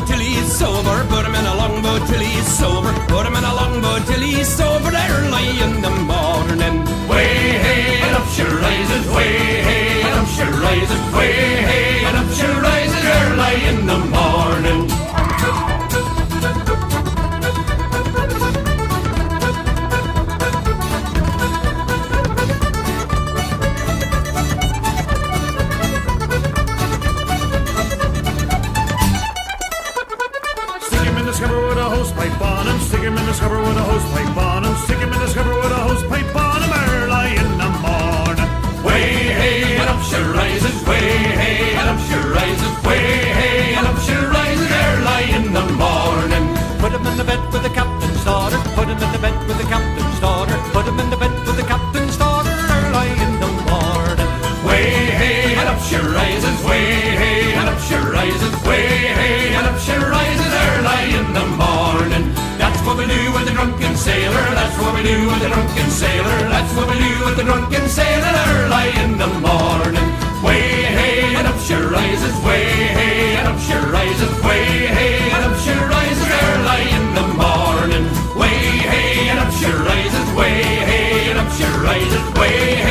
Longboat till he's sober, put him in a longboat till he's sober, put him in a longboat till he's sober. Early in the morning. Way hey and up she rises, way hey and up she rises, way scupper with a hose pipe sailor. That's what we do with the drunken sailor. That's what we do with the drunken sailor early in the morning. Way hey and up she rises, way hey and up she rises, way hey and up she rises early in the morning. Way hey and up she rises, way hey and up she rises, way